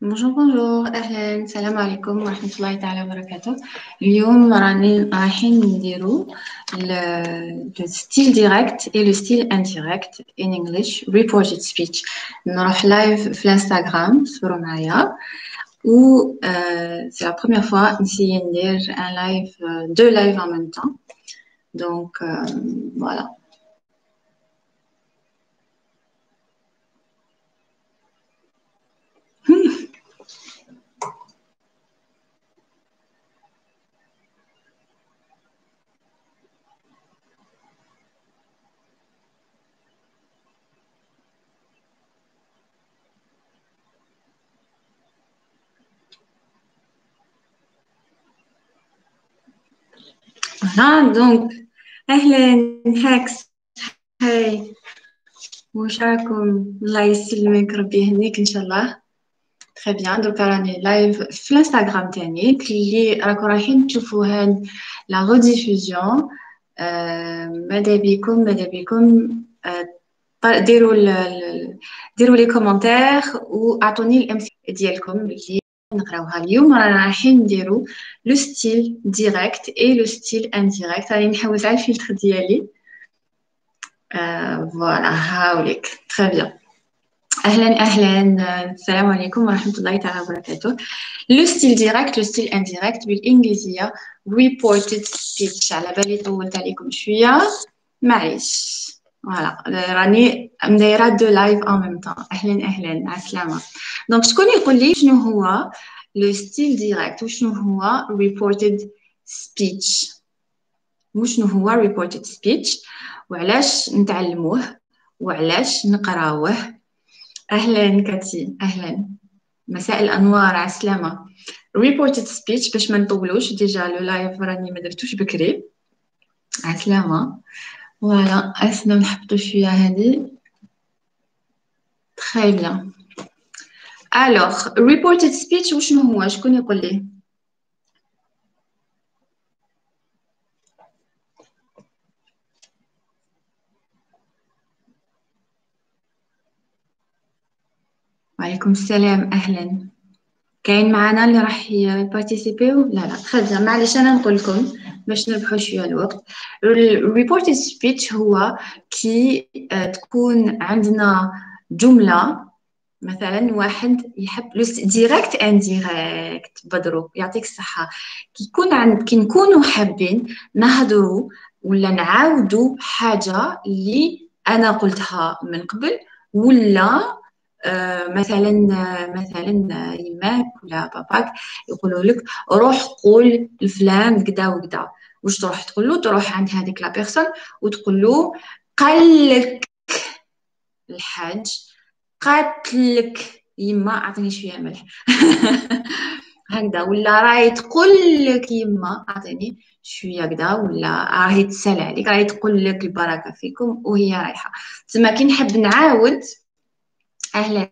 بونجور بونجور اهلا السلام عليكم ورحمه الله تعالى وبركاته اليوم راني رايحين نديرو لو ستيل ديريكت اي لو ستيل انديريكت ان انجلش ريبورتد سبيتش نروح لايف في الانستغرام صوروا معايا و سي لا بروميير فوا نسيي ندير ان لايف دو لايف ان ميم طون دونك فوالا ها donc أهلا هاكس hi واش راكم؟ الله يسلمك ربي يهنيك إن شاء الله. très bien دركا راني live في الانستغرام تاني اللي راكم رايحين تشوفوا هاد la rediffusion ماذا بيكم ماذا بيكم ديروا ديروا لي commentaires واعطوني الامثله ديالكم اللي نقراوها اليوم. رانا رايحين نديرو le style direct et le style indirect. راني نحوس على الفلتر ديالي. voilà. هاوليك. très bien. أهلا أهلا. السلام عليكم ورحمة الله تعالى وبركاته. le style direct le style indirect بالإنجليزية. Reported speech. على بالي طولت عليكم شوية. معليش. voilà راني مدايره deux lives en même temps أهلا أهلا على السلامه donc شكون يقول لي شنو هو le style direct وشنو هو reported speech وشنو هو reported speech وعلاش نتعلموه وعلاش نقراوه أهلا كاتي أهلا مساء الانوار على السلامه reported speech باش ما نطولوش. déjà le live راني ما درتوش بكري. على السلامه voilà اسنا نحطو شوية هادي très bien alors reported speech وشنو هو شكون يقول لي وعليكم السلام أهلا كاين معنا اللي راح ي participe و لا لا تخيل معليش أنا نقول لكم باش نربحوا شوية الوقت. ال reported speech هو كي تكون عندنا جملة مثلا واحد يحب direct indirect بدرو يعطيك الصحة. كي يكون عند كي نكونوا حابين نهضروا ولا نعاودوا حاجة اللي أنا قلتها من قبل ولا آه مثلا مثلا يماك ولا باباك يقولوا لك روح قول لفلان كدا وكدا. واش تروح تقول له؟ تروح عند هذيك لا بيرسون وتقول له قال لك الحاج قاتلك يما أعطيني شوية ملح. هكذا ولا راهي تقول لك يما أعطيني شوية كذا ولا راهي تسأل عليك راهي تقول لك البركة فيكم وهي رايحة. تما كي نحب نعاود أهلا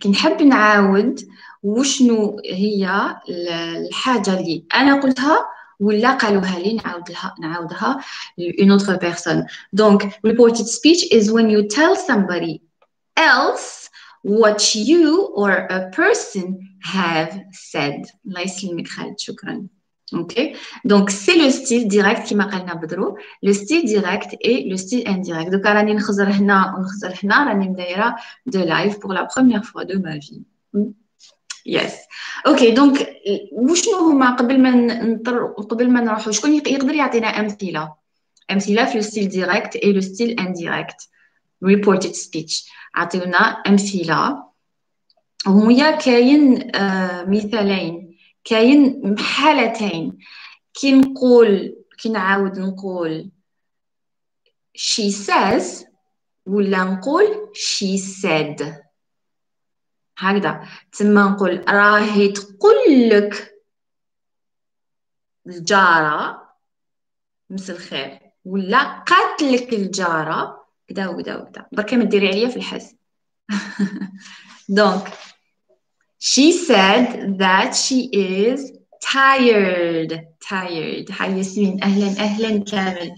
كي نحب نعاود وشنو هي الحاجة اللي أنا قلتها؟ ولا قالوها لي نعاود لها نعاودها une autre personne donc reported speech is when you tell somebody else what you or a person have said الله يسلمك خالد شكرا Ok, donc c'est le style direct كما قالنا بدرو le style direct et le style indirect donc راني نخزر هنا ونخزر هنا راني مدايره de live pour la première fois de ma vie yes okay donc وشنو هما قبل ما نطر قبل ما نروحوا شكون يقدر يعطينا أمثلة؟ أمثلة في ال style direct et le style indirect reported speech. عطيونا أمثلة. وهي كاين آه مثالين. كاين حالتين كي نقول كي نعاود نقول she says ولا نقول she said. هكذا. تما نقول راهي تقول لك الجارة مس الخير. ولا قاتلك الجارة. كدا وكدا وكدا بركا ما ديري عليا في الحس دونك she said that she is tired. Tired. هاي ياسمين أهلا أهلا كامل.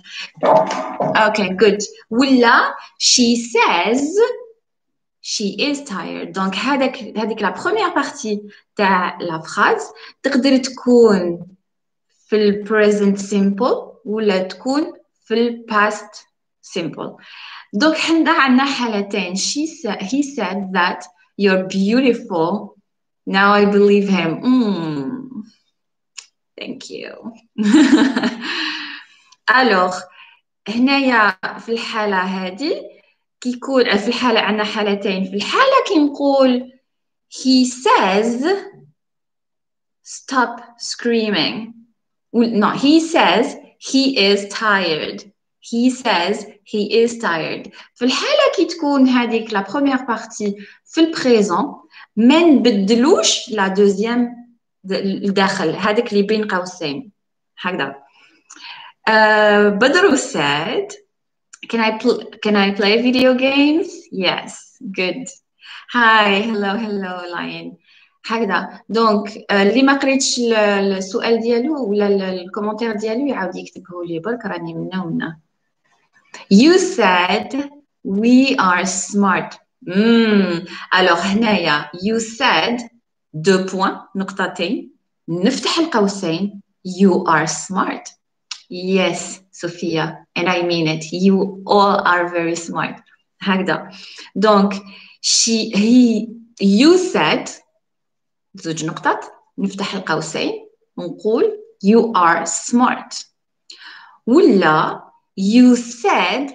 Okay good. ولا she says she is tired. donc هذاك هذيك la première partie تاع la phrase تقدر تكون في ال present simple ولا تكون في ال past simple donc حنا عندنا حالتين. She said, he said that you're beautiful. Now I believe him. Mm. thank you. Alors هنايا في الحالة هذه كيكون في الحالة عندنا حالتين. في الحالة كي نقول he says stop screaming. No he says he is tired. He says he is tired. في الحالة كي تكون هذيك la première partie في ال présent ما نبدلوش la deuxième الداخل. هذاك اللي بين قوسين هكذا. uh, بدر said can I can I play video games yes good hi hello hello lion هكذا دونك اللي ما قريتش السؤال ديالو ولا الكومنتير ديالو يعاود يكتبه لي برك راني منا ومنا You said we are smart. Mm. Alors هنايا you said deux points نقطتين نفتح القوسين you are smart. Yes, Sophia, and I mean it. You all are very smart. هكذا. Donc she he you said زوج نقطات نفتح القوسين ونقول you are smart. ولا you said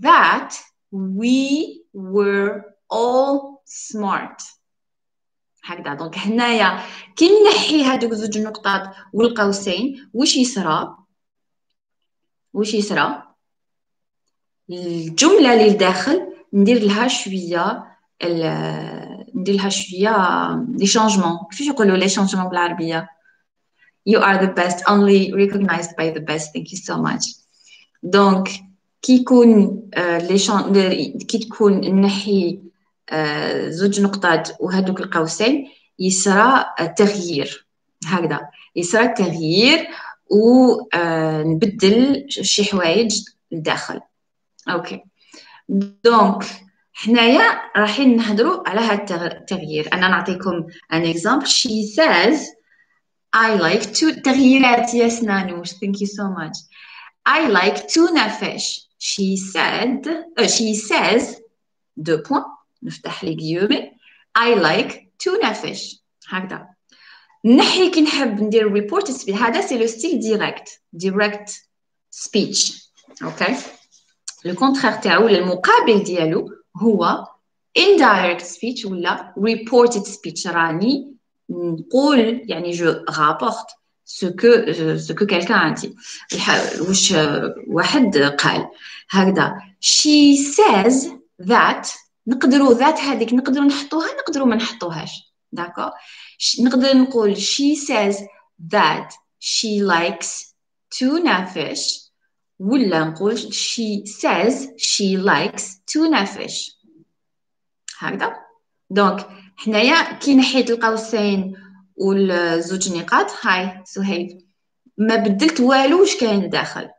that we were all smart هكذا دونك هنايا كي نحي هذوك زوج نقطات والقوسين واش يصرى واش يصرى الجملة اللي لداخل ندير لها شوية ندير لها شوية les changements كيفاش يقولوا les changements بالعربية؟ You are the best only recognized by the best. Thank you so much. donc كي يكون les chan كي تكون نحي زوج نقطات وهذوك القوسين يصرى تغيير هكذا. يصرى تغيير ونبدل شي حوايج لداخل. okay donc حنايا رايحين نهضروا على هذا التغيير أنا نعطيكم un exemple she says I like to تغييرات يا سنانوش thank you so much I like tuna fish. She said, uh, she says, deux points, نفتح les guillemets. I like tuna fish. هكذا. نحي كي نحب ندير speech هذا c'est le style direct direct speech okay le contraire تاعو المقابل ديالو هو indirect speech ولا reported speech. راني نقول يعني جو ce que ce que quelqu'un a dit. واش واحد قال هكذا she says that نقدروا ذات هذيك نقدروا نحطوها نقدروا ما نحطوهاش داكور نقدر نقول she says that she likes tuna fish ولا نقول she says she likes tuna fish. هكذا. donc حنايا كي نحيت القوسين والزوج نقاط hi سهيل. ما بدلت والو واش كاين داخل؟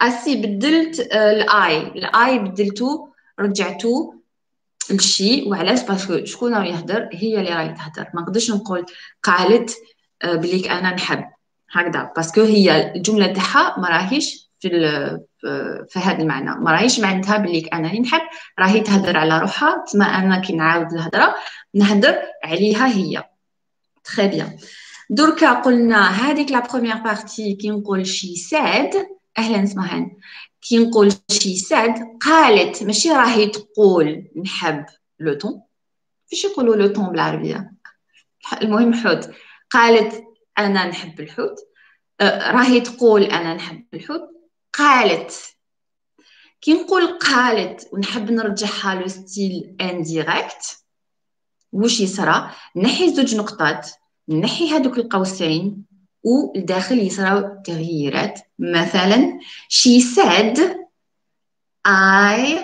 أسي بدلت ال I. ال I بدلتو رجعتو ل she. وعلاش؟ parce que شكون راه يهدر؟ هي اللي راهي تهدر. ما نقدرش نقول قالت بليك أنا نحب. هكذا. parce que هي الجملة تاعها ما راهيش في في هذا المعنى. ما راهيش معناتها أنا اللي نحب راهي تهدر على روحها تما أنا كي نعاود الهضره نهدر عليها هي. Très bien. دركا قلنا هذيك la première partie كي نقول she said. أهلا سمهان كي نقول she said قالت ماشي راهي تقول نحب le thon فاش يقولوا le thon بالعربية؟ المهم حوت. قالت أنا نحب الحوت. راهي تقول أنا نحب الحوت. قالت. كي نقول قالت ونحب نرجعها le style indirect واش يصرى نحي زوج نقطات نحي هذوك القوسين والداخل يصراو تغييرات. مثلا she said I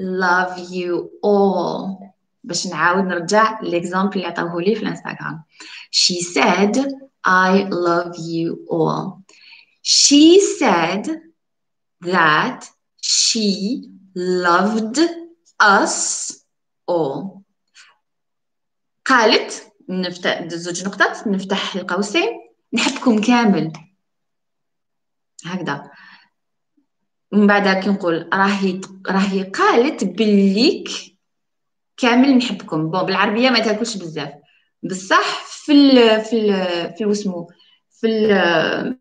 love you all. باش نعاود نرجع l'exemple اللي عطاوه لي في الانستغرام. She said I love you all. She said that she loved us all. قالت نفتح زوج نقطات نفتح القوسين نحبكم كامل. هكذا. من بعد كي نقول راهي راهي قالت بليك كامل نحبكم. بون بالعربية ما تاكلش بزاف. بصح في ال في ال في واسمو في ال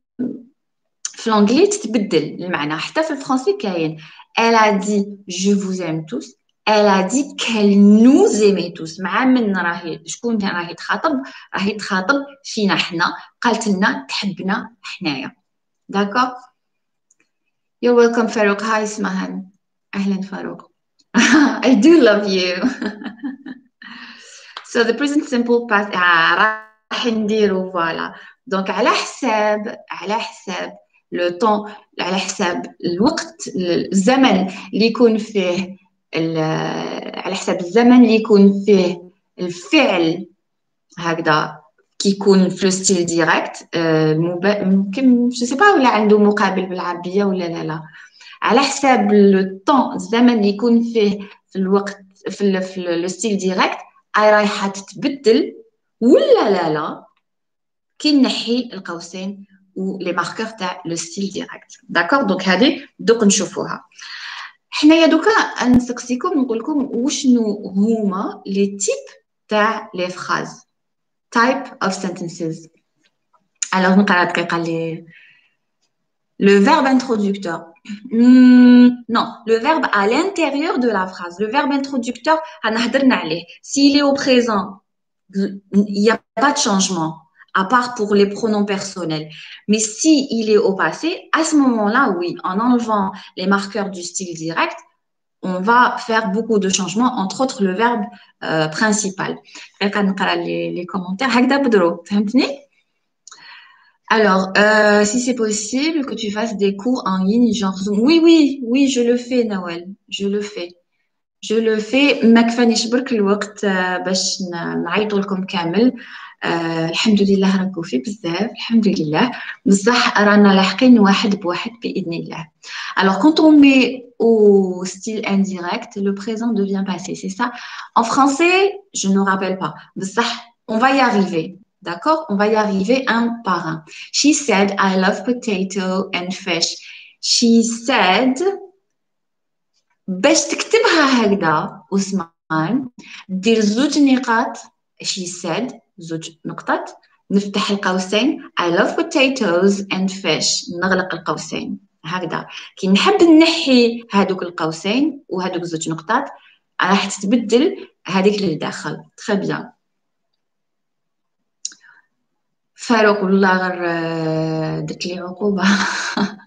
في l'anglais تتبدل المعنى حتى في الفرنسي كاين elle a dit je vous aime tous. Elle a dit qu'elle nous aimait tous. مع من راهي شكون راهي تخاطب راهي تخاطب فينا حنا قالت لنا تحبنا حنايا داكوغ You're welcome فاروق هاي اسمهان أهلا فاروق I do love you. So the present simple past راح نديرو voilà donc على حساب على حساب le temps على حساب الوقت الزمن اللي يكون فيه على حساب الزمن اللي يكون فيه الفعل هكذا كيكون في style direct ممكن je sais pas ولا عنده مقابل بالعربيه ولا لا لا على حساب le temps الزمن اللي يكون فيه في الوقت في le style direct اي رايحه تتبدل ولا لا لا كي نحي القوسين ولي ماركور تاع لو ستيل ديريكت داكوغ دونك هذه دوك نشوفوها حنايا دوكا نسقسيكم نقول لكم وشنو هما لي تيب تاع لي فراز type of sentences alors نقرا دقيقه لي le verbe introducteur hmm, non le verbe à l'intérieur de la phrase le verbe introducteur هنهضرنا عليه s'il est au présent il n'y a pas de changement à part pour les pronoms personnels. Mais si il est au passé, à ce moment-là, oui, en enlevant les marqueurs du style direct, on va faire beaucoup de changements, entre autres le verbe euh, principal. Les, les commentaires. Alors, euh, si c'est possible que tu fasses des cours en ligne, genre Zoom. Oui, oui, oui, je le fais, Noël. Je le fais. Je le fais. ما كفانيش برك الوقت باش نعيطوا لكم كامل آه الحمد لله راكو في بزاف الحمد لله بصح رانا لاحقين واحد بواحد باذن الله alors quand on met au style indirect le présent devient passé c'est ça en français je ne rappelle pas بصح on va y arriver d'accord on va y arriver un par un she said I love potato and fish she said باش تكتبها هكذا عثمان دير زوج نقاط she said زوج نقطات. نفتح القوسين. I love potatoes and fish. نغلق القوسين. هكذا. كي نحب نحي هادوك القوسين وهادوك زوج نقطات راح تتبدل هذيك للداخل. تخي بيان فاروق والله غير آه، درت لي عقوبة.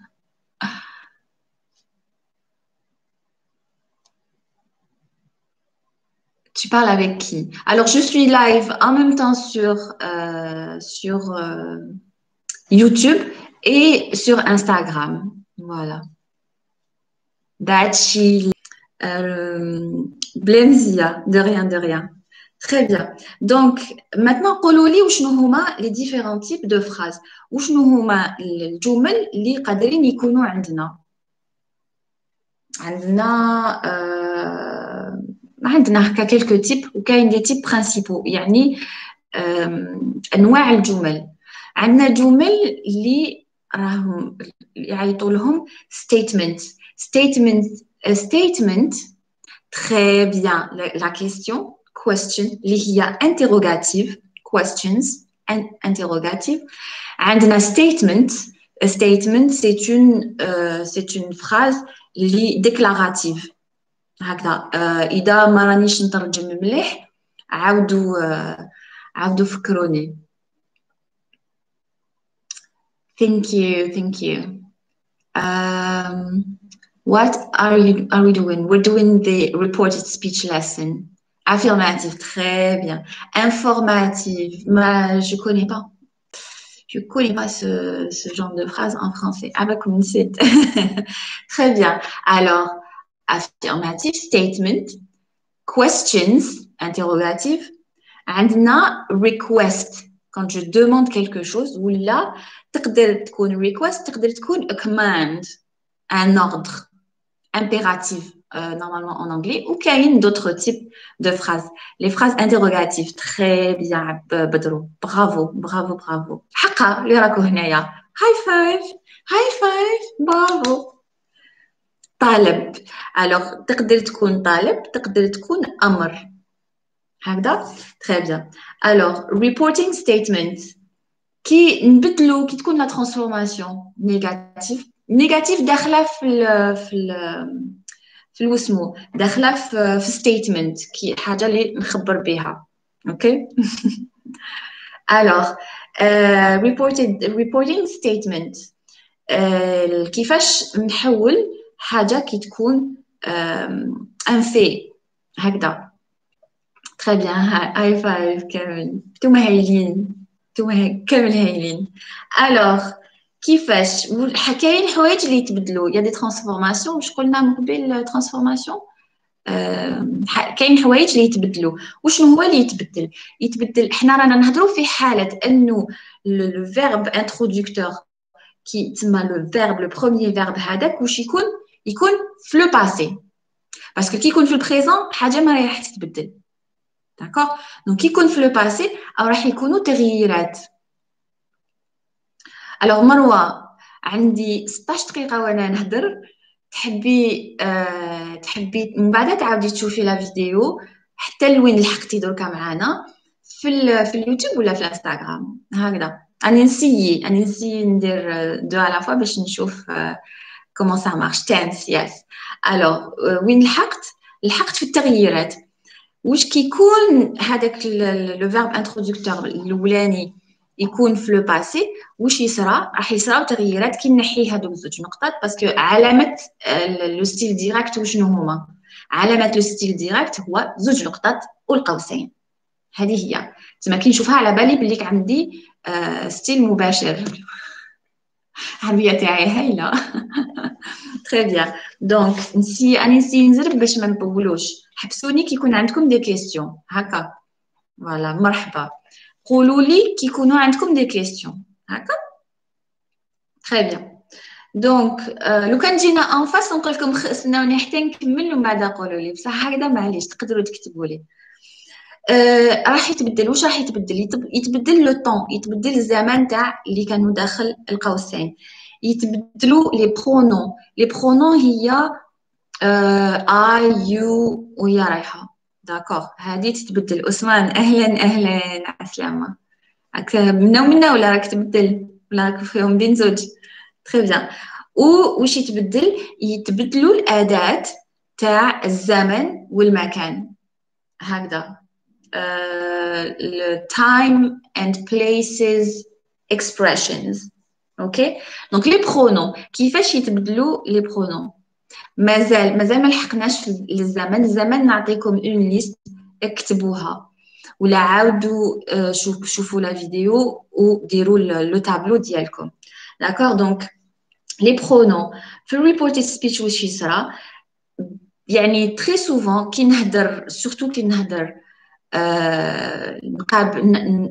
Tu parles avec qui Alors, je suis live en même temps sur, euh, sur euh, YouTube et sur Instagram. Voilà. Dachi, euh, Blemzia, de rien, de rien. Très bien. Donc, maintenant, قولوا où شنو هما les différents types de phrases وشنو هما الجمل اللي قادرين يكونوا عندنا عندنا عندنا هكا quelques types وكاين des types principaux يعني انواع الجمل عندنا جمل اللي راهم يعيطوا لهم statement statement statement très bien la question question اللي هي interrogative questions interrogative عندنا statement c'est une euh, c'est une phrase اللي déclarative هكذا آه، اذا ما رانيش نترجم مليح عاودوا آه، عاودوا فكروني thank you thank you um, what are you are we doing we're doing the reported speech lesson affirmative très bien informative mais je connais pas je connais pas ce, ce genre de phrase en français ah bah comme c'est très bien alors affirmative statement questions interrogative عندنا request quand je demande quelque chose ولا تقدر تكون request تقدر تكون a command un ordre impératif normalement en anglais ou qu'il y a d'autres types de phrases. Les phrases interrogatives, très bien, Badrou. Bravo, bravo, bravo. Haka, les High five, high five, bravo. طالب. Alors تقدر تكون طالب تقدر تكون أمر. هكذا؟ Très bien. Alors reporting statement. كي نبدلو كي تكون la transformation négative négative داخله في ال في ال في الوسمو. داخله في statement كي حاجة اللي نخبر بها okay alors statement. Uh, كيفاش نحول حاجة كي تكون ان في هكذا. très bien high five كامل نتوما هايلين نتوما كامل هايلين alors كيفاش؟ كاين حوايج اللي يتبدلوا. y a des transformations واش قلنا من قبل transformation كاين حوايج اللي يتبدلوا. وشنو هو اللي يتبدل؟ يتبدل حنا رانا نهضروا في حالة أنه le verbe introducteur كي تسمى le verbe le premier verbe هذاك واش يكون يكون في le passé parce que كي يكون في ال présent حاجة ما رايح تتبدل. d'accord donc كي يكون في le passé أو راح يكونوا تغييرات. alors مروة عندي 16 دقيقة وأنا نهضر تحبي أه تحبي من بعد تعاودي تشوفي la vidéo. حتى لوين لحقتي دركا معانا؟ في في اليوتيوب ولا في الإنستغرام؟ هكذا. اني نسيي اني نسيي ندير deux à la fois باش نشوف comment ça marche تانس yes alors وين لحقت? لحقت في التغييرات. واش كيكون هذاك le verbe introducteur الأولاني يكون في le passé واش يصرى؟ راح يصراو تغييرات كي نحي هادوك زوج نقطات parce que علامة le style direct وشنو هما؟ علامة le style direct هو زوج نقطات والقوسين. هذه هي. تما كي نشوفها على بالي بليك عندي آه style مباشر. bien donc نسي اني نسي نزرب باش ما نطولوش حبسوني كي يكون عندكم des questions هكا voilà مرحبا قولوا لي كي يكونوا عندكم des questions هكا très bien donc لو كان جينا en face نقول لكم خصنا حتى نكمل ومن بعد قولوا لي. بصح هكذا معليش تقدروا تكتبوا لي. آه راح يتبدل. واش راح يتبدل؟ يتبدل le temps يتبدل الزمان تاع اللي كانوا داخل القوسين. يتبدلوا les pronoms. les pronoms هي I you وهي رايحة. d'accord هذه تتبدل. عثمان أهلا أهلا عسلامه راك منا ومنا ولا راك تبدل؟ ولا راك فيهم بين زوج؟ très bien و واش يتبدل؟ يتبدلوا الأداة تاع الزمن والمكان. هكذا. uh, time and places expressions اوكي دونك لي برونون كيفاش يتبدلوا لي برونون مازال مازال ما لحقناش في الزمن الزمن نعطيكم اون ليست اكتبوها ولا عاودوا شوف شوفوا لا فيديو وديروا لو تابلو ديالكم داكوغ دونك لي برونون في الريبورتد سبيتش واش يصرى يعني تري سوفون كي نهدر سورتو كي نهدر آه،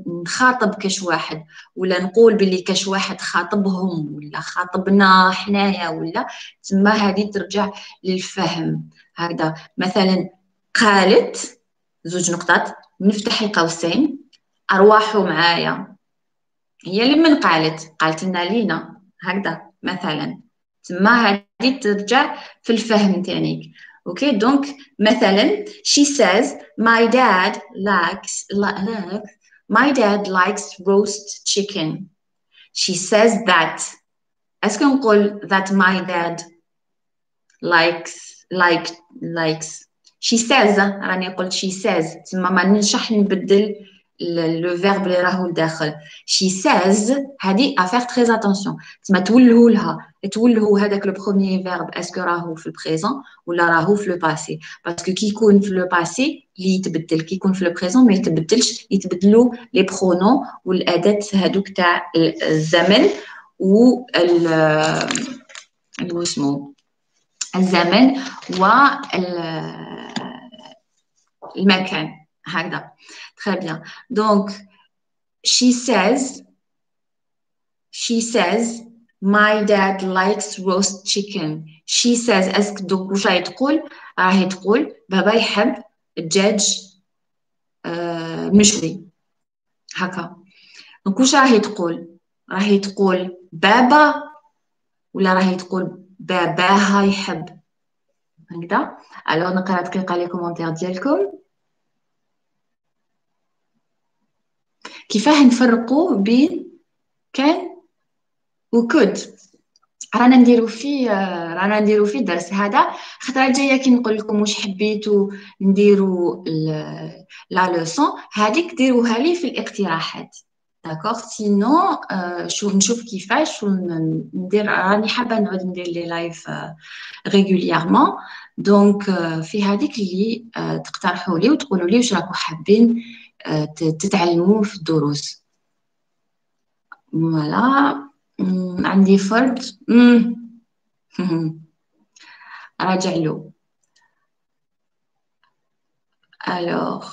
نخاطب كاش واحد ولا نقول باللي كاش واحد خاطبهم ولا خاطبنا حنايا ولا تما هذه ترجع للفهم. هكذا. مثلا قالت زوج نقطات نفتح القوسين ارواحوا معايا. هي اللي من قالت قالت لنا لينا. هكذا. مثلا. تما هذه ترجع في الفهم تانيك. Okay, donc, مثلا, she says, my dad likes, likes, my dad likes roast chicken. She says that. Qu'on call that my dad likes, like, likes. She says, راني قلت she says, تما ما نشح نبدل لو فيرب اللي راهو لداخل شي ساز هادي افير تري اتونسيون تما تولهوا لها تولهوا هذاك لو بروميير فيرب اسكو راهو في البريزون ولا راهو في لو باسي باسكو كي يكون في لو باسي اللي يتبدل كي يكون في لو بريزون ما يتبدلش يتبدلوا لي برونون والاداه هذوك تاع الزمن و ال اسمه الزمن و المكان هكذا Très bien. Donc, she says, she says, my dad likes roast chicken. she says اسك دوك واش راهي تقول راهي تقول بابا يحب الدجاج آه مشوي. هكا. donc واش راهي تقول راهي تقول بابا ولا راهي تقول باباها يحب؟ هكذا. alors نقرأ دقيقة les commentaires ديالكم. كيفاه نفرقوا بين can و could. رانا نديرو فيه رانا نديرو فيه الدرس هذا. خطرة الجاية كي نقول لكم واش حبيتو نديرو la leçon هذيك ديروها لي في الاقتراحات. d'accord sinon شوف نشوف كيفاش وندير راني حابة نعود ندير les lives régulièrement donc في هذيك اللي تقترحوا لي وتقولوا لي واش راكم حابين تتعلموا في الدروس. فوالا عندي فرد راجع له الوغ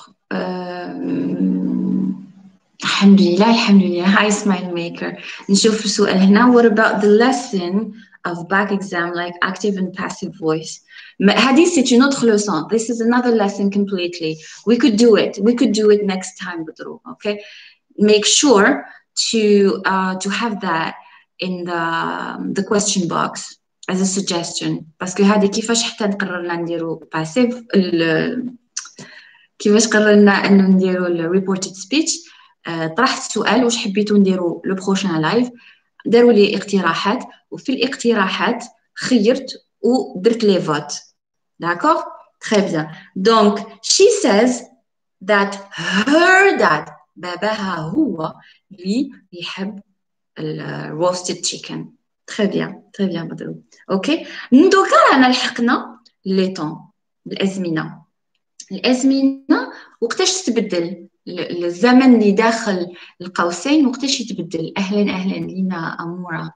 الحمد لله الحمد لله هاي سمايل ميكر نشوف السؤال هنا what about the lesson of back exam like active and passive voice هذه c'est une autre leçon this is another lesson completely we could do it we could do it next time بدرو okay make sure to uh, to have that In the the question box as a suggestion. parce que هذه كيفاش حتى قررنا نديرو passive كيفاش قررنا إنه نديرو reported speech. طرحت السؤال واش حبيتو نديرو le prochain live داروا لي اقتراحات وفي الاقتراحات خيرت ودرت لي vote d'accord très bien donc she says that her dad باباها هو اللي يحب ال roasted chicken très bien très bien بدرو ok دوكا رانا لحقنا لي طون الازمنه الازمنه وقتاش تتبدل الزمن اللي داخل القوسين وقتاش يتبدل؟ أهلا أهلا لينا اموره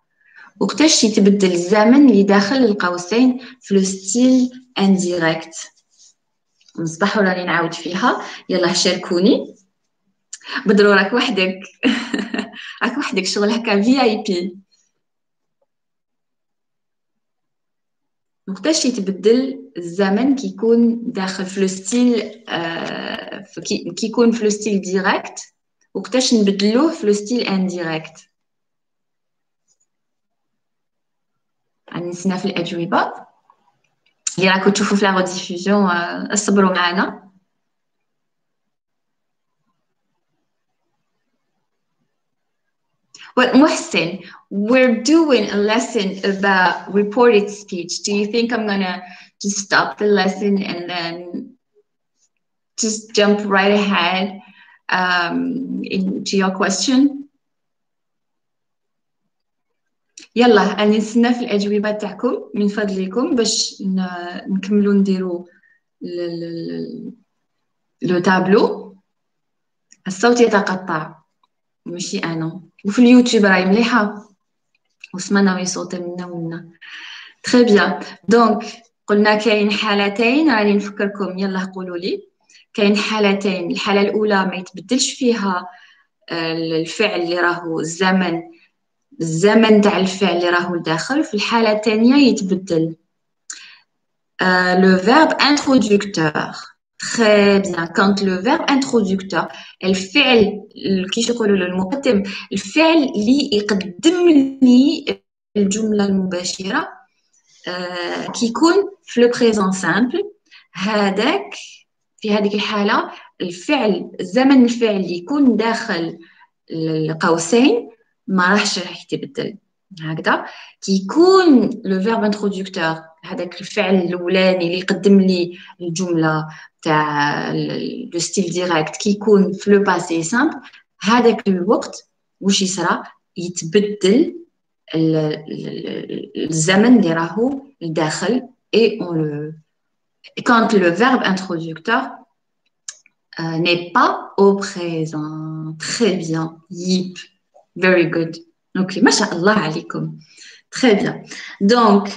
وقتاش يتبدل الزمن اللي داخل القوسين؟ في le style indirect مصباح راني نعاود فيها؟ يلا شاركوني. بدرو راك وحدك. راك وحدك شغل هكا VIP وقتاش يتبدل الزمن كي يكون داخل في le style آه كي يكون في le style direct وقتاش نبدلوه في le style indirect نسنا في الاجوبه اللي راكم تشوفوا في لا ريديفوزيون آه اصبروا معنا But Muhsin, we're doing a lesson about reported speech. Do you think I'm gonna just stop the lesson and then just jump right ahead um, into your question? يلا أنا نستنى في الأجوبة تاعكم من فضلكم باش نكملوا نديروا لو تابلو الصوت يتقطع ماشي أنا وفي اليوتيوب راهي مليحه وسمعنا ويصوت منا ومنا très bien donc قلنا كاين حالتين راني نفكركم يلا قولوا لي. كاين حالتين. الحالة الأولى ما يتبدلش فيها آه، الفعل اللي راهو الزمن الزمن تاع الفعل اللي راهو داخل في الحالة الثانية يتبدل. لو فيرب انترودكتور Très bien. Quand le verbe introducteur الفعل كيش يقولوا له المقدم الفعل اللي يقدم لي الجملة المباشرة آه كيكون في لو بريزون سامبل هذاك في هذيك الحالة الفعل الزمن الفعل اللي يكون داخل القوسين ما راحش راح يتبدل هكذا كيكون لو فيرب انترودكتور هذاك الفعل الاولاني اللي يقدم لي الجمله تاع لو ستيل ديريكت كيكون في لو باسي سامبل هذاك الوقت واش يصرى يتبدل الزمن اللي راهو لداخل اي اون لو quand le verbe introducteur euh, n'est pas au présent. Très bien. Yip. Very good. Ok, mashallah alaikum. Très bien. Donc,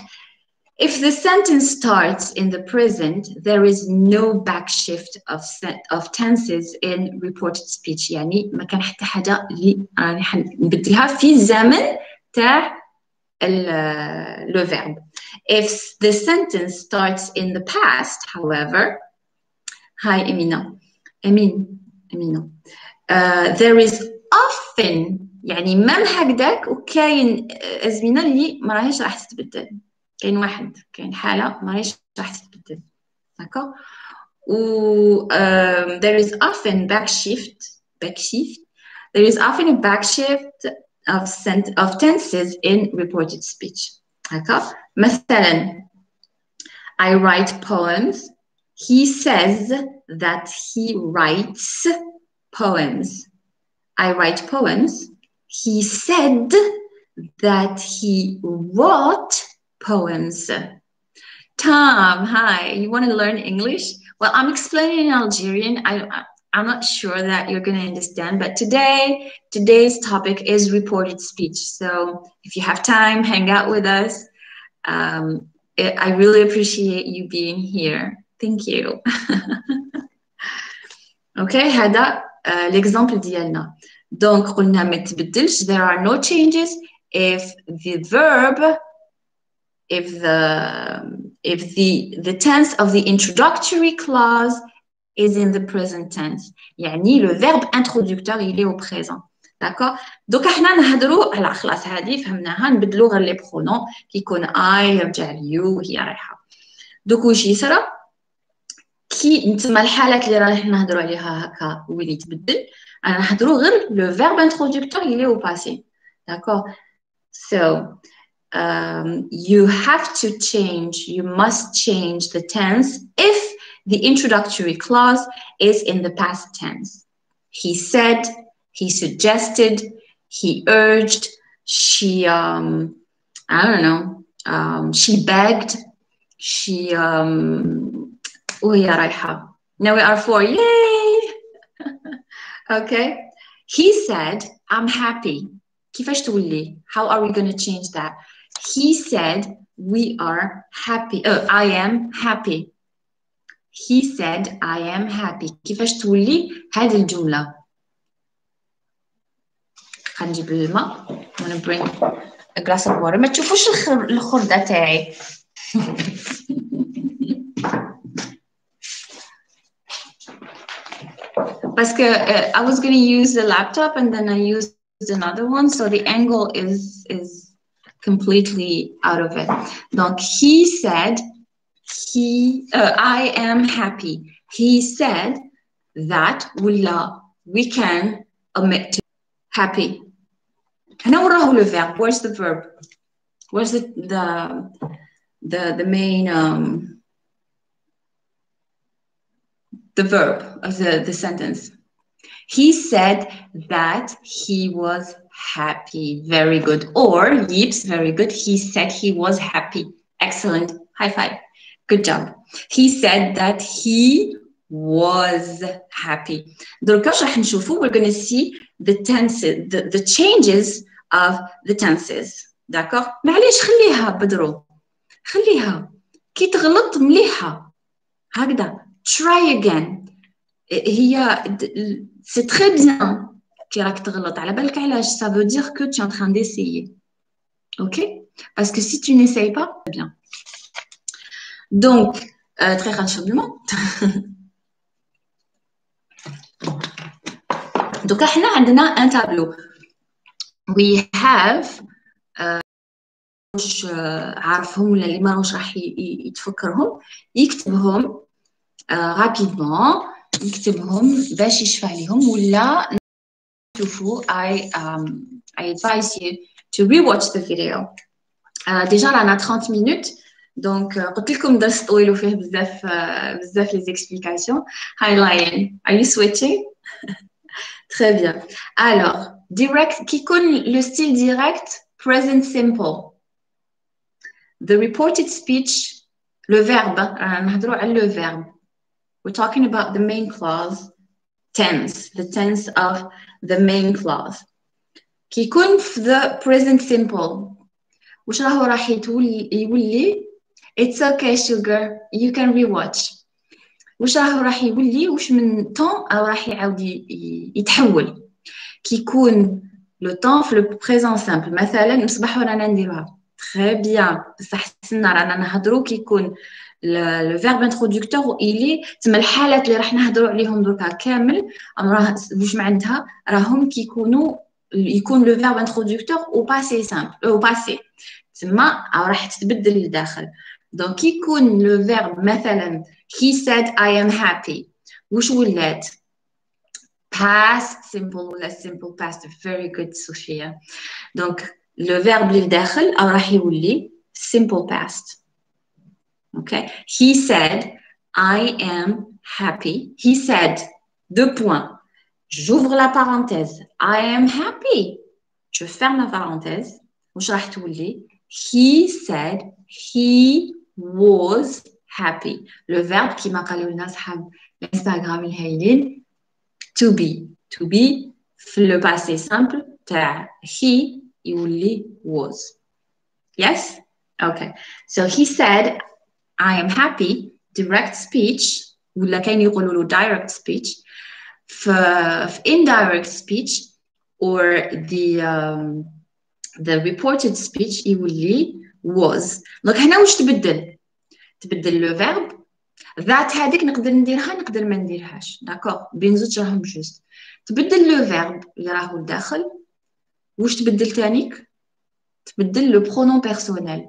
If the sentence starts in the present, there is no backshift of of tenses in reported speech يعني ما كان حتى حاجة اللي راني حنبدلها في الزمن تاع لو verb if the sentence starts in the past however hi Emina Emin Emina uh, there is often يعني ميم هكذاك وكاين ازمنه اللي ما راهيش راح تتبدل كاين واحد كاين حاله ما راهيش راح تتبدل داكوغ و um, there is often backshift backshift there is often a backshift of sent of tenses in reported speech هكا مثلا I write poems he says that he writes poems I write poems he said that he wrote poems Tom, hi. You want to learn English? Well, I'm explaining in Algerian. I, I'm not sure that you're going to understand, but today, today's topic is reported speech. So if you have time, hang out with us. Um, it, I really appreciate you being here. Thank you. okay, هذا uh, l'exemple ديالنا. Donc, قلنا ما تبدلش. There are no changes if the verb if the if the the tense of the introductory clause is in the present tense. يعني le verbe introducteur il est au présent. D'accord? دوك إحنا نهضروا على خلاص هذه فهمناها. نبدلوا غير les pronoms كي يكون I يرجع ل you وهي رايحه دوك واش يصرى كي نتما الحالات اللي راح نهضروا عليها هكا وين يتبدل. أنا نهضروا غير le verbe introducteur il est au passé. D'accord? So um, you have to change, you must change the tense if the introductory clause is in the past tense. He said, he suggested, he urged, she, um, I don't know, um, she begged, she, um, oh yeah, رايحة. Now we are four, yay! okay. He said, I'm happy. كيفاش تولي? How are we going to change that? He said, We are happy. Oh, I am happy. He said, I am happy. كيفاش تولي هذه الجملة؟ غنجيب الماء. I'm gonna bring a glass of water. ما تشوفوش الخردة تاعي. Parce que uh, I was gonna use the laptop and then I used another one, so the angle is is completely out of it. Donc, he said, he, uh, I am happy. He said that we can omit to happy. هنا وراه le verb. Where's the verb? Where's the the the, the main um, the verb of the, the sentence? He said that he was happy. Very good. Or Yips, very good. He said he was happy. Excellent. High five. Good job. He said that he was happy. دركاش راح نشوفوا we're going to see the tenses the, the changes of the tenses d'accord معليش خليها بدرو خليها كي تغلط مليحة هكذا try again هي c'est très bien كي راك تغلط على بالك علاش ça veut dire que tu es en train d'essayer ok parce que si tu n'essayes pas bien donc euh, très rapidement donc احنا عندنا un tableau we have واش عارفهم ولا اللي ما راهوش راح يتفكرهم يكتبهم رابيدمون يكتبهم باش يشفع لهم ولا شوفوا I um, I advise you to rewatch the video uh, déjà رانا 30 minutes donc قلت لكم درس طويل وفيه بزاف بزاف les explications hi Lion are you switching très bien alors direct qui connaît le style direct present simple the reported speech le verbe نهضروا على le verbe we're talking about the main clause Tense, the tense of the main clause. كي يكون في the present simple وش راهو راح يولي؟ It's okay sugar. You can rewatch. وش راهو راح يولي؟ وش من temps أو راح يعاود يتحول. كي يكون لو temps في لو présent simple. مثلا مصباح رانا نديروها. تري بيان بصح حسنا رانا نهضرو. كي يكون لو فيرب انترودكتور الي تما الحالات اللي راح نهضروا عليهم دركا كامل راه واش معناتها راهم كيكونوا يكون لو فيرب انترودكتور أو باسي سامبل أو باسي تما راح تتبدل لداخل دونك يكون لو فيرب مثلا he said I am happy. واش ولات past simple ولا simple past very good صوفيا دونك لو فيرب اللي لداخل راح يولي simple past. Okay. He said, I am happy. He said, deux points. J'ouvre la parenthèse. I am happy. Je ferme la parenthèse. He said he was happy. Le verbe qui m'a calé l'Instagram to be. To be, le passé simple, he, il was. Yes? Okay. So he said, I am happy direct speech ولا كاين يقولوا له direct speech. في, indirect speech or the um, the reported speech يولي was. donc هنا واش تبدل؟ تبدل le verbe that هذيك نقدر نديرها نقدر ما نديرهاش. d'accord بين زوج راهم juste تبدل le verbe اللي راهو لداخل واش تبدل تانيك؟ تبدل le pronom personnel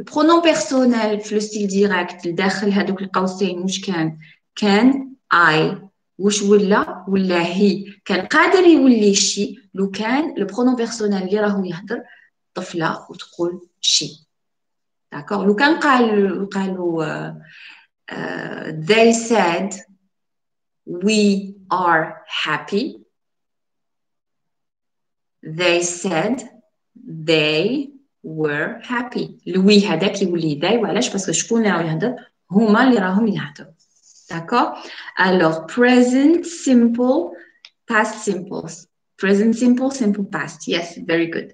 ال pronom personnel في le style direct لداخل هذوك القوسين واش كان كان I واش ولا ولا هي كان قادر يولي she لو كان le pronom personnel اللي راهو يهضر طفله وتقول she d'accord لو كان قال قالوا uh, they said we are happy. They said they were happy. ال we هذاك يولي they وعلاش؟ parce que شكون اللي راهو يهضر هما اللي راهم يهضروا داكو الوغ present simple past simple. Present simple simple past. Yes very good.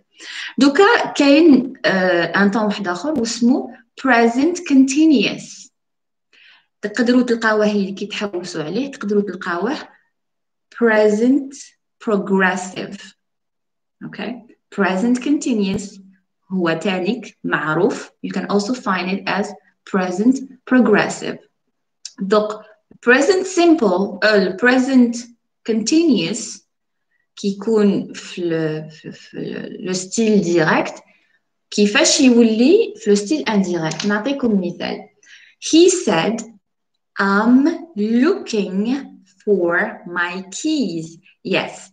دوكا كاين euh, ان طون واحد آخر وسمو present continuous. تقدروا تلقاوه كي تحوسوا عليه تقدروا تلقاوه present progressive. Okay? Present continuous. هو تانيك معروف you can also find it as present progressive donc present simple uh, present continuous كيكون في لو ستيل ديريكت كيفاش يولي في لو ستيل انديريكت نعطيكم مثال he said I'm looking for my keys yes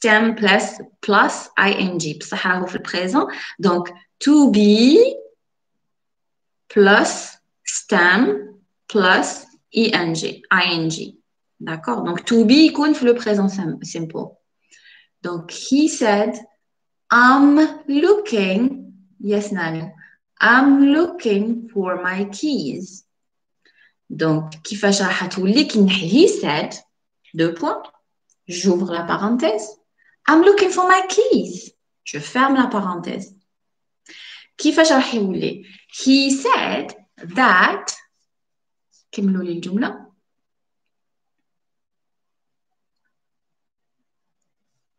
stem plus plus ing بصح راهو في البريزون دونك to be plus stem plus ing ing d'accord donc to be يكون في le présent simple donc he said I'm looking yes Nanu I'm looking for my keys donc كيفاش راح تولي كي نحي he said deux points j'ouvre la parenthèse I'm looking for my keys. Je ferme la parenthèse. كيفاش راح يولي he said that كملوا لي الجملة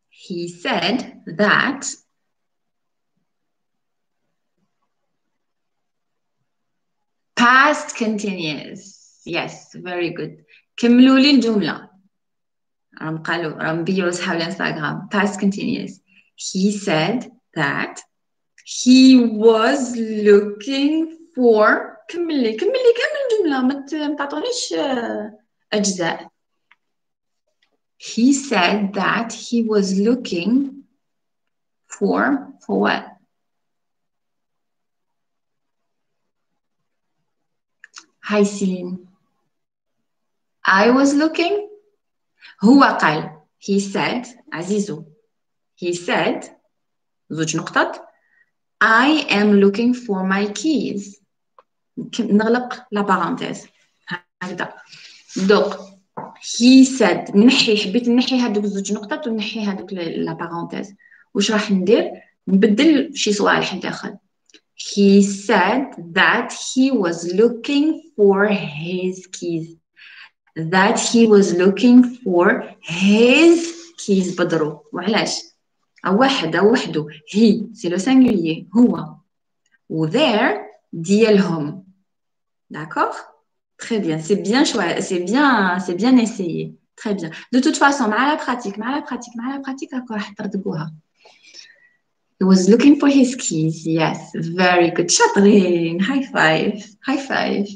he said that past continuous yes very good كملوا لي الجملة راهم قالوا راهم بيو صحاب الانستغرام past continuous he said that he was looking for كملي كملي كامل الجمله ما تعطونيش اجزاء he said that he was looking for for what Hi Celine I was looking هو قال he said عزيزو he said زوج نقطات I am looking for my keys. نغلق la parenthèse هكذا. دوك he said نحي حبيت نحي هذوك زوج نقطات ونحي هذوك la parenthèse واش راح ندير؟ نبدل شي صوالح داخل he said that he was looking for his keys. that he was looking for his keys بدرو وعلاش واحد وحده he سي لو singulier هو و there ديالهم d'accord très bien c'est bien choisi c'est bien c'est bien essayé très bien de toute façon مع la pratique مع la pratique مع la pratique راكم راح تردقوها He was looking for his keys. Yes, very good. شاطرين. High five. High five.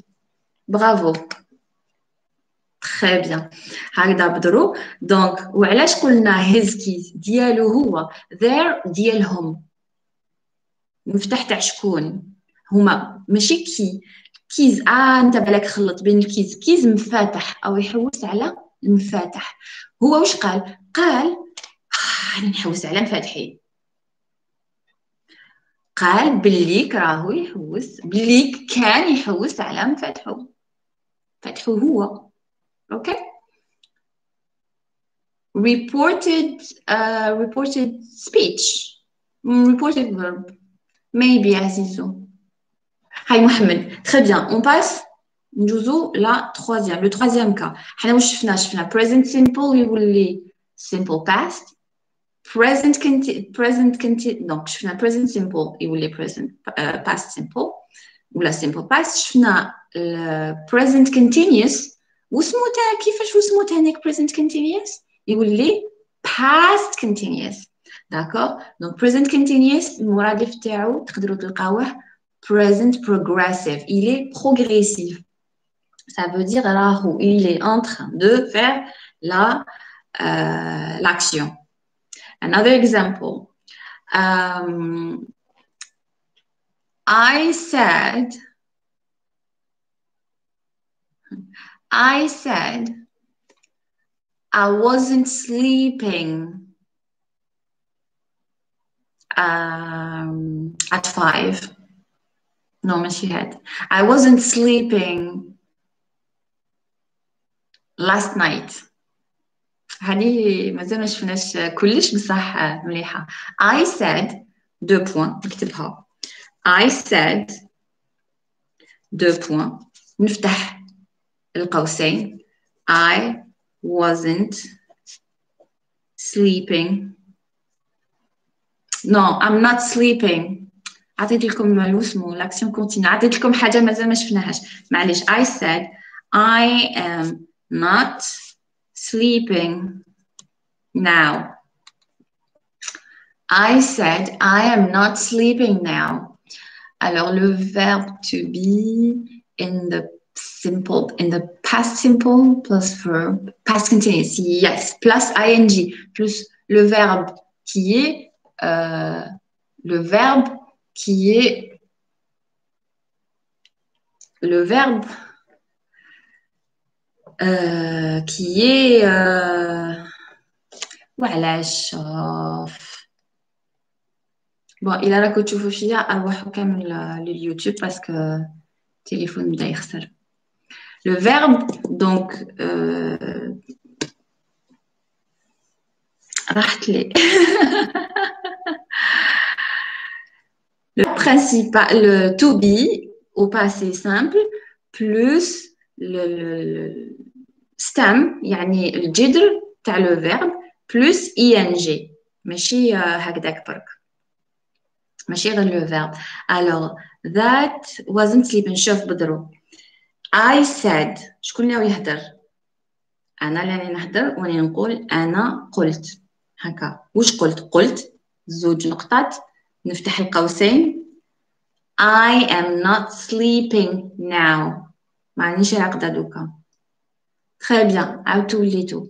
Bravo. Très bien. هكذا بدرو donc وعلاش قلنا his keys ديالو هو their ديالهم مفتاح تاع شكون؟ هما ماشي key. keys. آه أنت بالك خلط بين ال keys. keys مفاتح أو يحوس على المفاتح. هو واش قال؟ قال آه نحوس على مفاتحي. قال بلي راهو يحوس بلي كان يحوس على مفاتحو. فتحو هو. Okay. Reported, uh, speech, mm, reported verb. Maybe, as Azizou. Hi, Mohamed. Très bien. On passe. Nous la troisième, le troisième cas. Nous avons present simple, simple past. Present conti present conti donc je present simple et ou les present uh, past simple ou la simple past je fais un uh, present continuous واسمو تاع كيفاش واسمو تانيك present continuous يولي past continuous داكور دونك present continuous المرادف تاعو تقدروا تلقاوه present progressive il est progressif ça veut dire راهو il est en train de faire la euh, l'action Another example. Um, I said, I said, I wasn't sleeping um, at five. No, she had. I wasn't sleeping last night. هذه مازال ما شفناش كلش بصح مليحه I said دو بوين نكتبها I said دو بوين نفتح القوسين I wasn't sleeping no I'm not sleeping عطيت لكم الوسمو لاكسيون كونتينيو عطيت لكم حاجه مازال ما شفناهاش معليش I said I am not sleeping now. I said, I am not sleeping now. Alors, le verbe to be in the simple. In the past simple plus verb past continuous yes. Plus ing plus le verbe qui est euh, le verbe qui est le verbe euh, qui est euh, voilà bon il a la coach le YouTube parce que téléphone d'ailleurs بدا يخسر لو فيرب دونك راحت لي le principal le to be au passé simple plus le, le, le stem يعني الجذر تاع لو فيرب بلس اي ان جي ماشي هكذاك برك ماشي غير لو فيرب الوغ that wasn't sleeping شوف بدرو I said شكون اللي يهدر؟ أنا اللي نهدر وراني نقول أنا قلت. هكا. واش قلت؟ قلت زوج نقطات نفتح القوسين. I am not sleeping now. ما عنديش راقدة دوكا très bien. عاودتو وليتو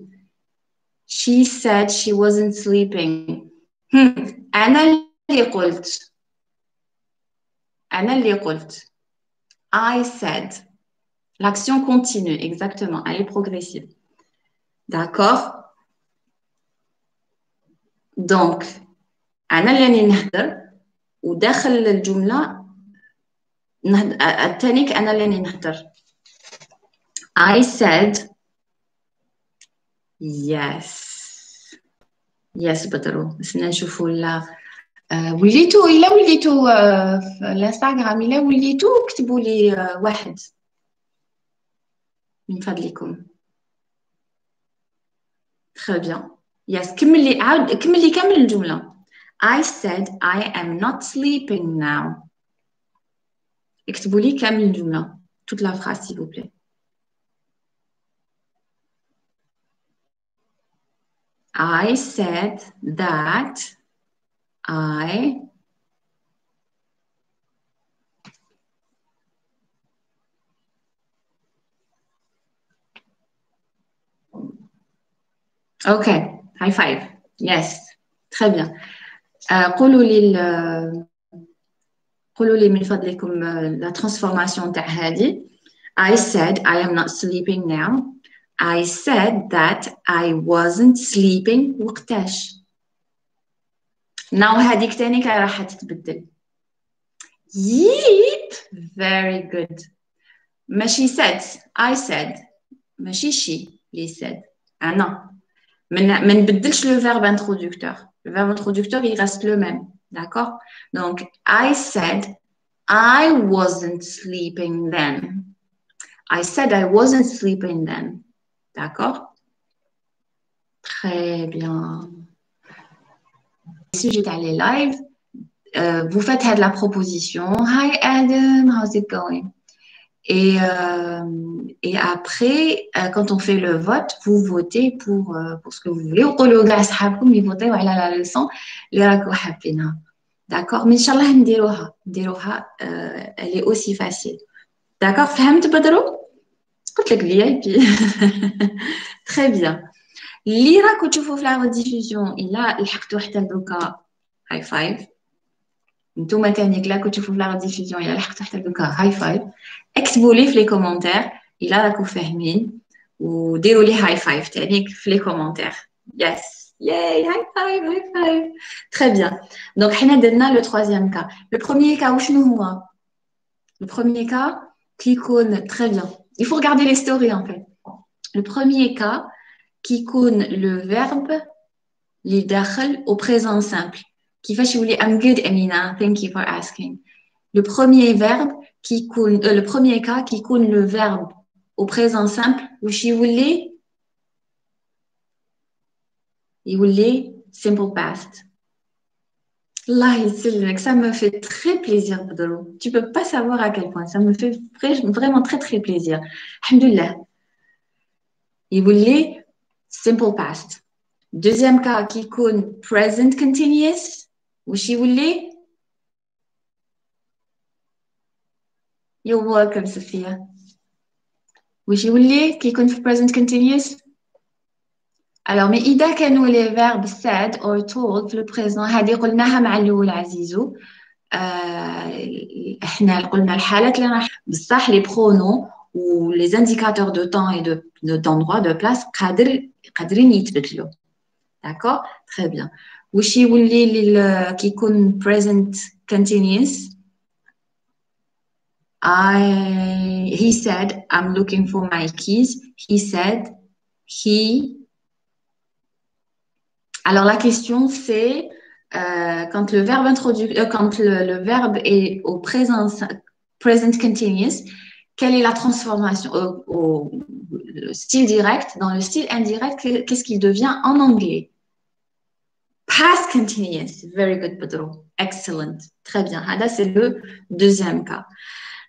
she said she wasn't sleeping. Hmm. أنا اللي قلت. أنا اللي قلت. I said. l'action continue exactement elle est progressive d'accord donc أنا اللي نهدر وداخل الجملة التانيك أنا اللي نهدر I said يس يس بدرو بس نشوفوا لا آه وليتو الا وليتو آه في الانستغرام الا وليتو كتبوا لي آه واحد من فضلكم très bien يس كملي عاود كملي كامل الجمله I said I am not sleeping now اكتبوا لي كامل الجملة toute la phrase s'il vous plaît I said that I Okay, high five. Yes, très bien. قولوا لي قولوا لي من فضلكم la transformation تاع هذه I said I am not sleeping now I said that I wasn't sleeping وقتاش now هذيك تاني كاي راح تتبدل ييب very good ماشي said I said ماشي she اللي said أنا Mais ne le verbe introducteur. Le verbe introducteur, il reste le même. D'accord? Donc, I said I wasn't sleeping then. I said I wasn't sleeping then. D'accord? Très bien. Sujet à les lives, euh, vous faites la proposition. Hi Adam, how's it going? Et, euh, et après, euh, quand on fait le vote, vous votez pour, euh, pour ce que vous voulez. Vous votez à la leçon. D'accord? Mais Inch'Allah, Ndiroha. Ndiroha, euh, elle est aussi facile. D'accord? Fahamt Badro Écoute le VIP. Très bien. L'ira que tu fais la rediffusion, il a le high five. Tout matin, là que tu fais la rediffusion, il a le high five. حتى دوكا هاي فايف اكتبوا لي في لي كومونتير الا راكو فاهمين وديروا لي هاي فايف تاني في لي كومونتير يس ياي هاي فايف هاي فايف تري بيان دونك حنا درنا لو ترويزيام كا لو بروميير كا وشنو هو لو بروميير كا كيكون تري بيان Il faut regarder les stories en fait. Le premier cas, qui compte le verbe les au présent simple. Qui fait je I'm good Amina, thank you for asking. Le premier verbe qui compte, euh, le premier cas qui compte le verbe au présent simple, ou si vous voulez, il voulait simple past. Là, ça me fait très plaisir, Badalo. Tu peux pas savoir à quel point. Ça me fait vraiment très, très plaisir. Alhamdulillah. Il voulait simple past. Deuxième cas, qui compte present continuous. Ou si voulait. You're welcome, Sophia. Ou si voulez, qui compte present continuous. Alors, mais إذا كانوا les verbes said or told في البريزون هذه قلناها مع الأول عزيزو آه احنا قلنا الحالات اللي راح بصح لي برونو و لي زانديكاتور دو طون اي دو دو دوندروا دو بلاص قادر قادرين يتبدلوا داكور تري بيان واش يولي كي يكون present continuous I he said I'm looking for my keys he said he alors la question c'est euh, quand le verbe euh, quand le, verbe est au présent present continuous, quelle est la transformation au, style direct Dans le style indirect, qu'est-ce qu'il devient en anglais? Past continuous. Very good, Pedro. Excellent. Très bien. Là, c'est le deuxième cas.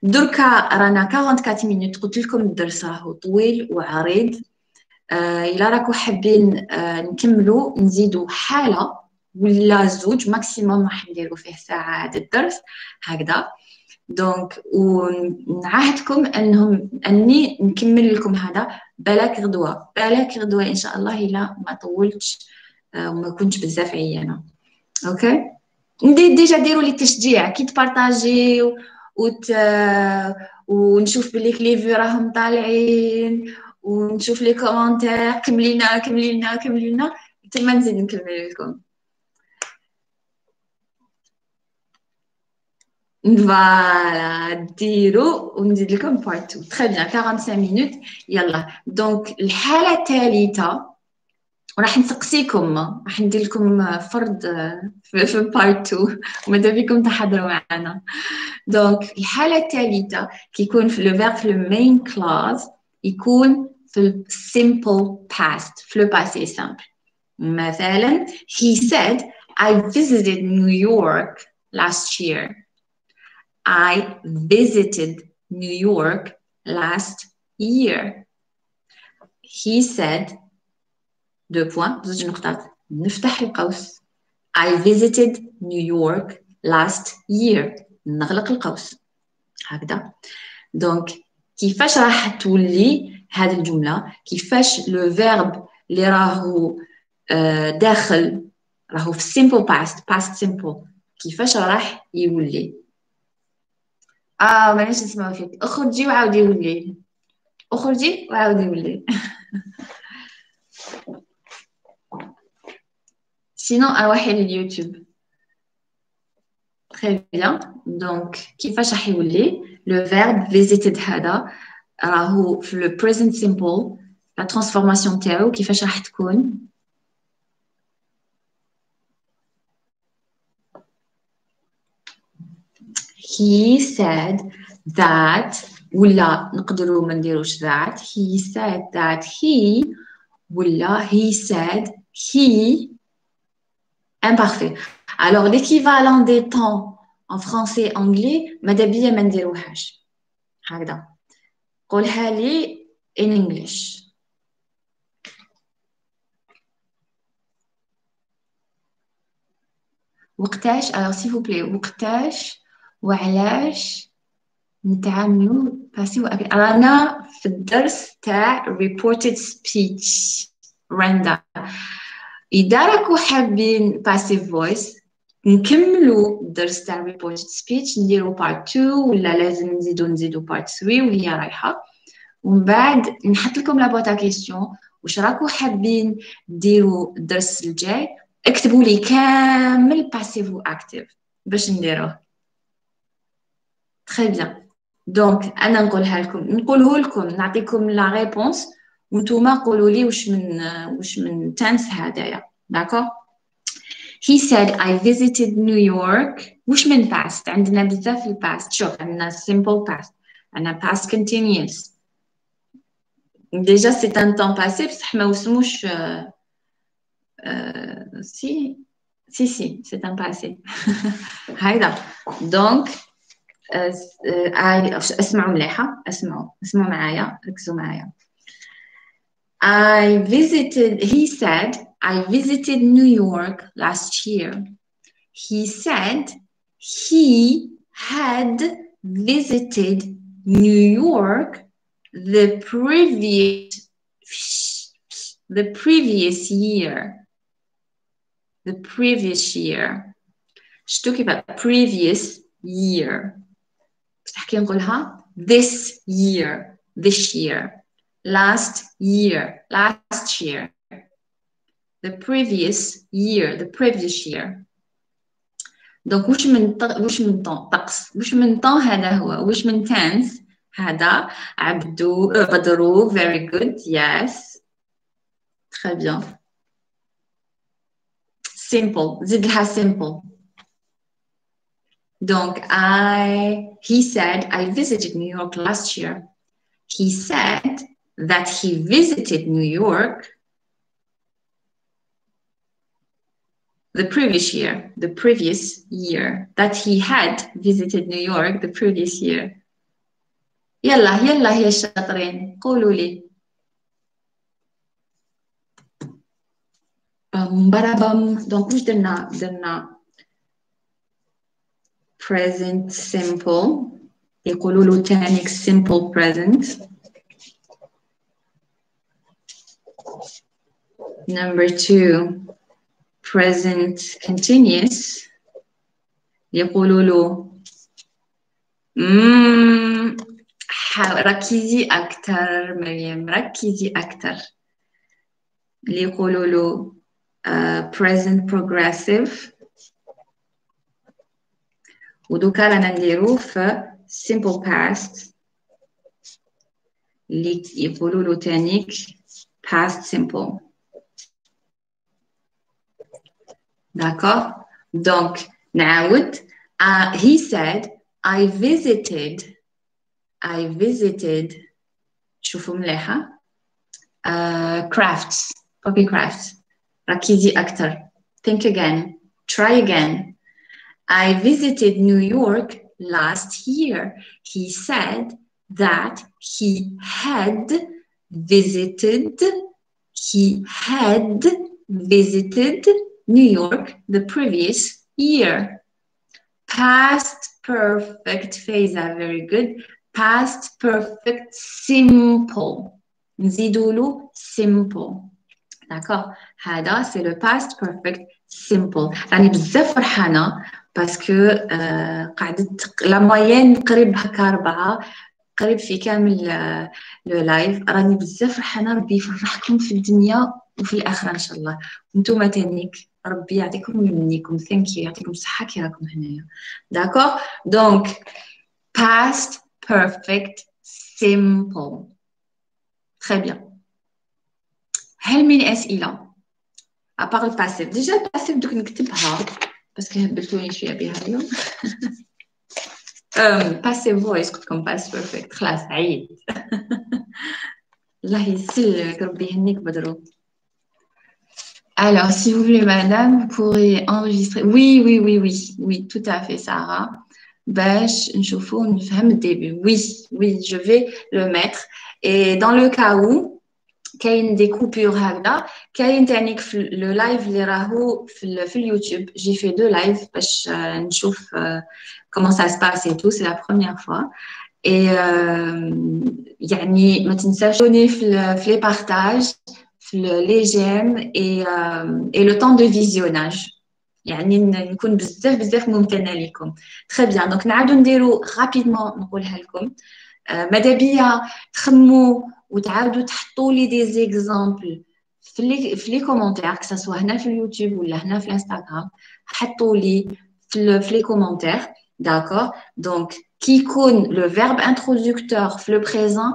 Cas, رانا 44 minutes قلت لكم الدرس راهو طويل وعريض. آه، راكو حابين آه، نكملوا نزيدوا حالة ولا زوج maximum راح نديرو فيه ساعة هذا الدرس هكذا. donc ونعاهدكم أنهم أني نكمل لكم هذا بالك غدوه بالك غدوه إن شاء الله إلا ما طولتش آه، وما كنتش بزاف عيانة. okay؟ ندير déjà ديروا لي التشجيع كي تبارطاجي وت... ونشوف بلي كليفي راهم طالعين ونشوف les commentaires كملينا كملينا كملينا. حتى ما نزيد نكمل لكم. voilà ديروا ونزيد لكم part 2 très bien 45 minutes يلا donc الحالة الثالثه وراح نسقسيكم. راح ندير لكم فرض في part 2 وماذا بكم تحضروا معنا. donc الحالة الثالثة كيكون في le verbe في ال main clause يكون في simple past. في le passé simple. مثلا he said I visited New York last year. I visited New York last year. He said deux points. زوج نقطات نفتح القوس I visited New York last year. نغلق القوس هكذا دونك كيفاش راح تولي هذه الجمله كيفاش le verbe اللي راهو داخل راهو في simple past past simple. كيفاش راح يولي آه مانيش نسمع فيك اخرجي وعاودي ولي اخرجي وعاودي ولي سينو اروحي لليوتيوب تري بيان دونك كيفاش راح يولي لو فيرب فيزيتد هذا راهو في لو بريزنت سيمبل لا ترانسفورماسيون تاعو كيفاش راح تكون he said that ولا نقدروا ما نديروش that he said that he ولا he said he imparfait alors l'équivalent des temps en français et anglais ماذا بيا ما نديروهاش هكذا قولها لي in English وقتاش alors s'il vous plaît وقتاش وعلاش نتعاملوا باسيف واكتف رانا في الدرس تاع reported speech رندا اذا راكو حابين passive voice نكملوا الدرس تاع reported speech نديرو part 2 ولا لازم نزيدو نزيدو part 3 وهي رايحة. ومن بعد نحط لكم la boîte à questions واش راكو حابين ديروا الدرس الجاي؟ اكتبوا لي كامل passive و active باش نديروه. très bien donc أنا نقولها لكم. نقوله لكم نعطيكم la réponse وانتوما قولوا لي واش من واش من tense هدايا d'accord He said I visited New York. واش من past عندنا بزاف ال past شوف عندنا simple past. عندنا past continuous. Déjà c'est un temps passé. بصح ما وسموش si si si c'est un passé. هيدا. دونك اسمعوا مليحة. اسمعوا اسمعوا معايا. ركزوا معايا. I visited he said I visited New York last year he said he had visited New York the previous the previous year the previous year شتو كيف previous year تحكي نقولها this year this year last year last year the previous year the previous year دونك واش من واش من طون طقس واش من طون هذا هو واش من tense هذا عبدو بدرو very good yes très bien simple زيد لها simple Donc, I, he said, I visited New York last year. He said that he visited New York the previous year, the previous year, that he had visited New York the previous year. يلا يلا يا شاطرين قولوا لي بام برا دونك واش درنا درنا present simple يقولوا له تاني simple present number two present continuous يقولوا له مم ركزي أكتر مريم ركزي أكتر اللي يقولوا له uh, present progressive ودوكا رانا نديرو في simple past اللي يقولوا له تانيك past simple داكور دونك نعاود uh, he said I visited I visited شوفوا مليحة uh, crafts copy crafts ركزي أكتر think again try again I visited New York last year. He said that he had visited he had visited New York the previous year. Past perfect phase very good. Past perfect simple. نزيدولو simple. D'accord هذا c'est le past perfect simple. راني بزاف فرحانة parce que قعدت la moyenne قريب هكا أربعة قريب في كامل le live راني بزاف فرحانه ربي يفرحكم في الدنيا وفي الاخره ان شاء الله نتوما تانيك ربي يعطيكم ويمنيكم thank you يعطيكم الصحة كي راكم هنايا. d'accord donc past perfect simple. Très bien. هل من أسئلة؟ ابار الباسيف ديجا الباسيف دوك نكتبها. باسكو هبلتوني شوية بها اليوم. باسيف فويس قلت لكم باس بيرفكت خلاص عيد. الله يسلمك ربي يهنيك بدرو Alors, si vous voulez, madame, vous pourrez enregistrer. Oui, oui, oui, oui, oui, tout à fait, Sarah. باش نشوفو نفهم الديبي oui oui je vais le mettre et dans le cas où كاين دي كوبور هكذا كاين تانيك في لو لايف اللي راهو في, في اليوتيوب جي في دو لايف باش نشوف comment ça se passe et tout c'est la première fois et euh, يعني ما تنساش في في لي بارتاج في لي جيم et euh, et le temps de visionnage يعني نكون بزاف بزاف ممتنه لكم تري بيان دونك نعاودو نديرو رابيدمون نقولها لكم ماذا بيا تخمو وتعاودوا تحطوا لي دي زيكزامبل في لي في لي كومونتير كسوا هنا في اليوتيوب ولا هنا في الانستغرام حطوا لي في لي كومونتير D'accord Donc, qui compte le verbe introducteur, le présent,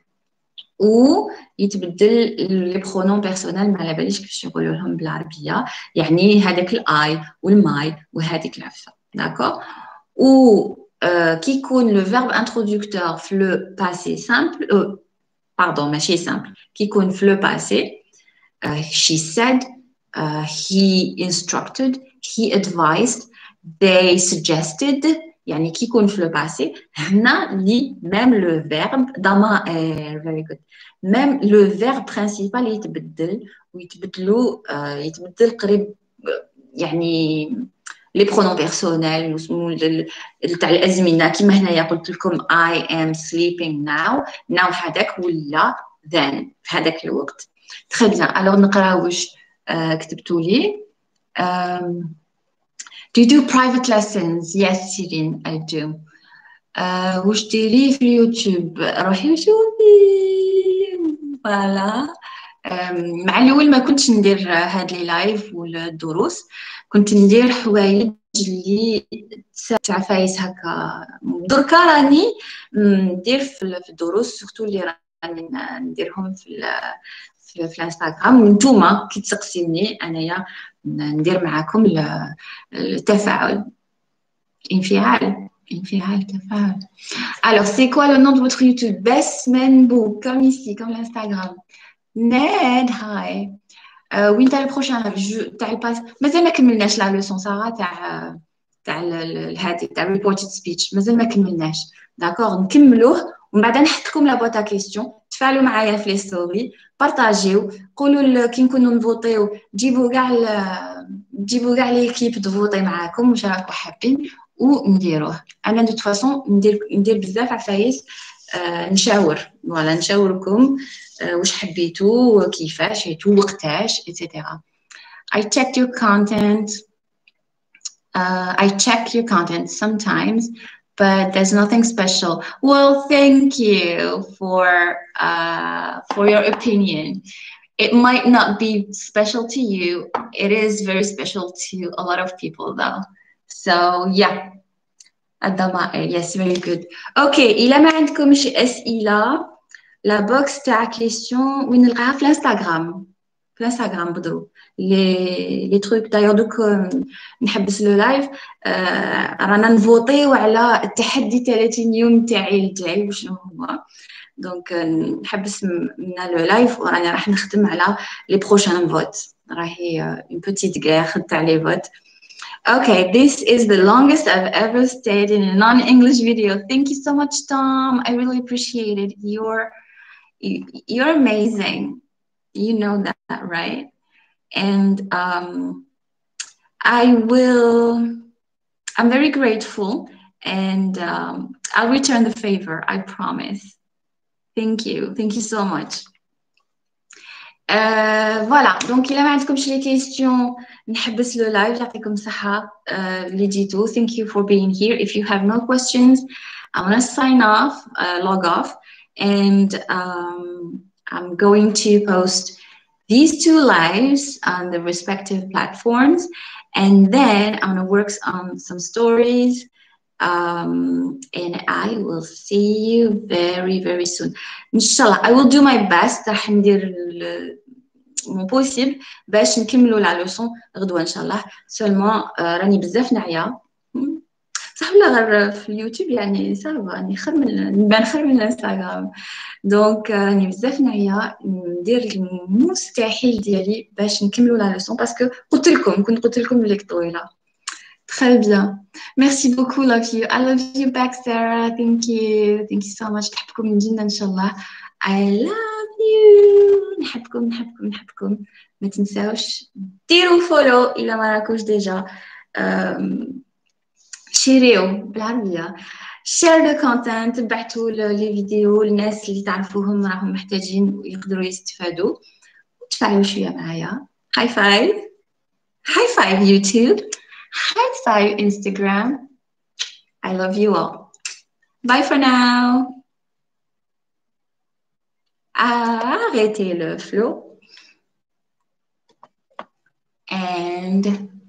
و يتبدل les pronoms personnels ما على باليش كيفاش يقولوا لهم بالعربية. يعني هذاك ال I وال my وهذيك العفسة. d'accord و كي يكون le verbe introducteur في le passé simple pardon ماشي simple كي يكون في le passé she said uh, he instructed he advised they suggested يعني كي يكون في le passé هنا لي même le verbe ضمائر very good même le verbe principal يتبدل ويتبدلوا يتبدل قريب يعني les pronoms personnels تاع الازمنه كيما هنايا قلت لكم I am sleeping now now هذاك ولا then في هذاك الوقت très bien alors نقراو واش كتبتوا لي Do you do private lessons? Yes, Céline, I do. Uh, واش ديري في اليوتيوب روحي وشوفي voilà مع الأول ما كنتش ندير هاد les lives ولا الدروس كنت ندير حوايج اللي تاع عفايس هكا دركا راني ندير في الدروس surtout اللي راني نديرهم في في, الانستغرام. وانتوما كي تسقسيني أنايا ندير معاكم التفاعل. انفعال. انفعال تفاعل. Alors c'est quoi le nom de votre YouTube? C'est même nom comme ici comme l'Instagram. Hi. Euh, وين تاع ال prochain تاع الباس مازال ما كملناش la leçon ساره تاع تاع هذه تاع reported speech مازال ما كملناش d'accord نكملوه ومن بعد نحط لكم la boîte à questions تفاعلوا معايا في les stories بارطاجيو قولوا كي نكونوا نفوطيو جيبوا كاع جيبوا كاع l'équipe تفوطي معاكم واش راكم حابين ونديروه أنا de façon ندير ندير بزاف عفايس آه نشاور voilà نشاوركم آه واش حبيتو كيفاش حبيتو وقتاش et cetera I check your content uh, I check your content sometimes. but there's nothing special. Well, thank you for uh, for your opinion. It might not be special to you. It is very special to a lot of people, though. So yeah. الضمائر yes very good okay إلا ما عندكمش أسئلة لا بوكس تاع كيستيون وين نلقاها في الانستغرام في الانستغرام بدرو les les trucs d'ailleurs دوك نحبس le live آه رانا نفوطيو على التحدي 30 يوم تاعي الجاي وشنو هو دونك نحبس من لو لايف وراني راح نخدم على لي بروشان فوت راهي اون بوتيت غير على لي فوت Okay, this is the longest I've ever stayed in a non-English video. Thank you so much, Tom. I really appreciate it. You're you're amazing. You know that, right? And um, I will. I'm very grateful, and um, I'll return the favor. I promise. Thank you. Thank you so much. Euh, voilà, donc il a عندكم شي questions نحبس le live يعطيكم صحة اللي جيتوا thank you for being here if you have no questions I'm gonna sign off uh, log off and um, I'm going to post these two lives on the respective platforms and then I'm gonna work on some stories um, and I will see you very very soon inshallah I will do my best راح ندير مون بوسيبل باش نكملوا لا لوسون غدوه ان شاء الله سولمون راني بزاف نعيا ولا غير في اليوتيوب يعني ça va راني خير من نبان خير من الإنستغرام donc راني بزاف نعيا ندير المستحيل ديالي باش نكملوا la leçon parce que قلت لكم كنت قلت لكم بلي طويلة Très bien. Merci beaucoup, love you. I love you back, Sarah. Thank you. Thank you so much. نحبكم جدا إن شاء الله. I love you نحبكم نحبكم نحبكم ما تنساوش ديروا follow إلا ما راكوش déjà شيريو بالعربية. share le content بعثوا les vidéos للناس اللي تعرفوهم راهم محتاجين ويقدروا يستفادوا. وتفاعلوا شوية معايا. هاي فايف هاي فايف يوتيوب هاي فايف انستغرام I love you all. Bye for now. arrêter le flow. And